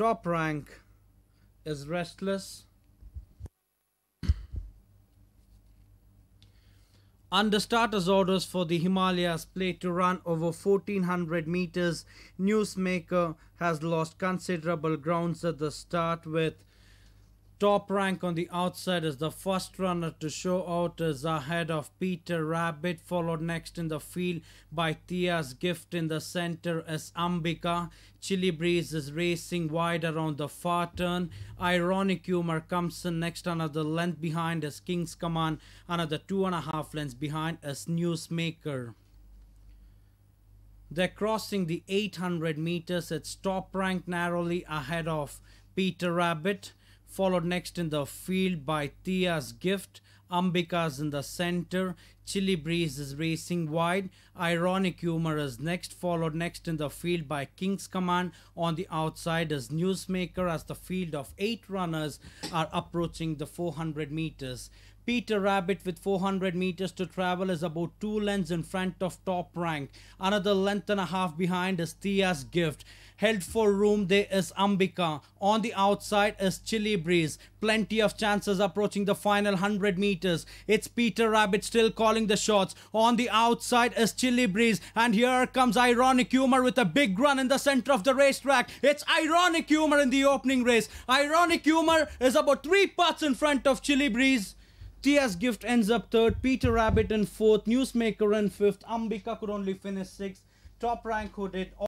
top rank is Restless. Under starter's orders for the Himalayas plate to run over 1400 meters, Newsmaker has lost considerable grounds at the start with top rank on the outside as the first runner to show out is ahead of Peter Rabbit, followed next in the field by Tia's Gift in the center as Ambika. Chili Breeze is racing wide around the far turn. Ironic Humour comes in next another length behind as King's Command, another two and a half lengths behind as Newsmaker. They're crossing the 800 meters. It's top rank narrowly ahead of Peter Rabbit followed next in the field by Tia's Gift. Ambika's in the center. Chili Breeze is racing wide. Ironic Humour is next, followed next in the field by King's Command. On the outside is Newsmaker as the field of eight runners are approaching the 400 meters. Peter Rabbit with 400 meters to travel is about two lengths in front of top rank. Another length and a half behind is Tia's Gift. Held for room there is Ambika. On the outside is Chili Breeze. Plenty of chances approaching the final 100 meters. It's Peter Rabbit still calling the shots. On the outside is Chili Breeze. And here comes Ironic Humour with a big run in the center of the racetrack. It's Ironic Humour in the opening race. Ironic Humour is about three parts in front of Chili Breeze. Tia's Gift ends up third, Peter Rabbit in fourth, Newsmaker in fifth, Ambika could only finish sixth, top rank who did